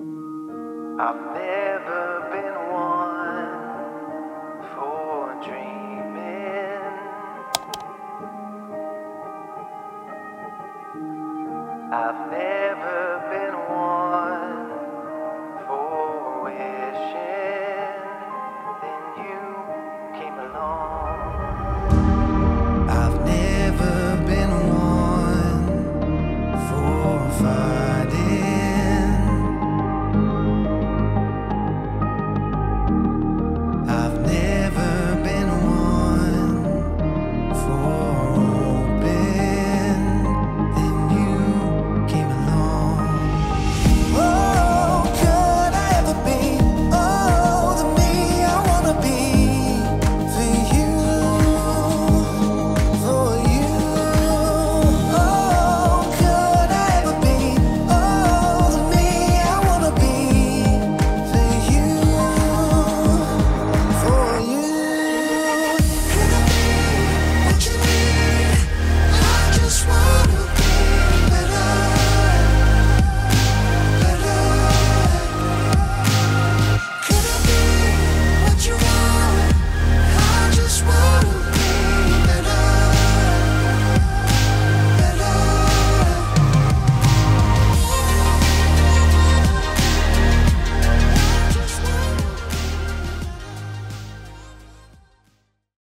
I've never been one for dreaming. I've never been one for wishing. Then you came along. I've never been one for fun.